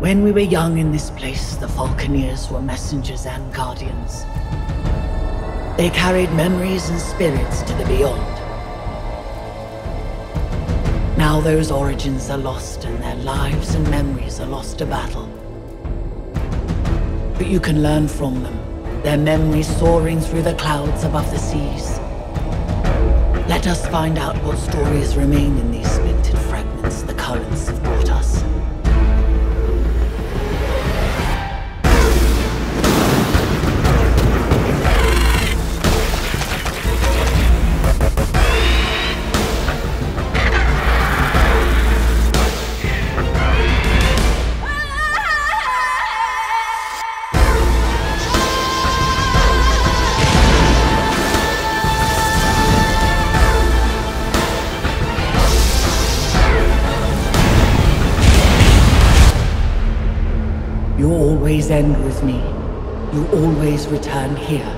When we were young in this place, the Falconeers were messengers and guardians. They carried memories and spirits to the beyond. Now those origins are lost and their lives and memories are lost to battle. But you can learn from them, their memories soaring through the clouds above the seas. Let us find out what stories remain in these You always end with me. You always return here.